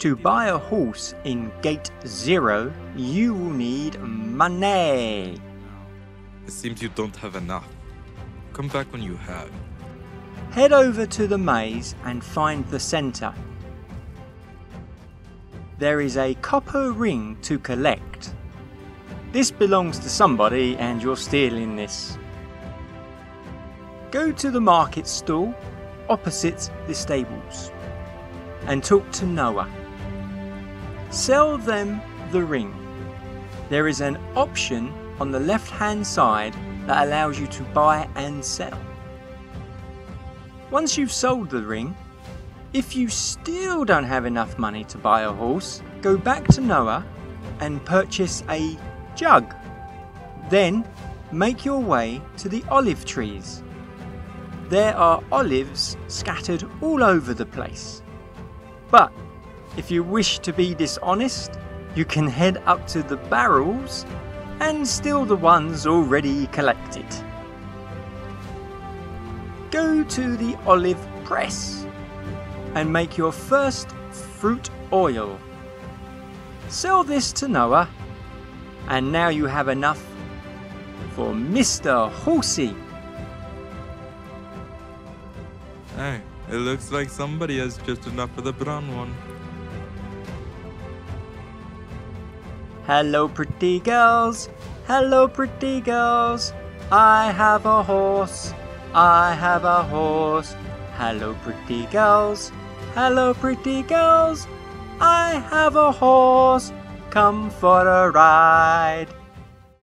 To buy a horse in Gate Zero, you will need money. It seems you don't have enough. Come back when you have. Head over to the maze and find the centre. There is a copper ring to collect. This belongs to somebody and you're stealing this. Go to the market stall opposite the stables and talk to Noah. Sell them the ring. There is an option on the left hand side that allows you to buy and sell. Once you've sold the ring, if you still don't have enough money to buy a horse, go back to Noah and purchase a jug. Then make your way to the olive trees. There are olives scattered all over the place. But if you wish to be dishonest, you can head up to the barrels and steal the ones already collected. Go to the olive press and make your first fruit oil. Sell this to Noah, and now you have enough for Mr. Horsey. Hey, it looks like somebody has just enough for the brown one. Hello, pretty girls. Hello, pretty girls. I have a horse. I have a horse. Hello, pretty girls. Hello, pretty girls. I have a horse. Come for a ride.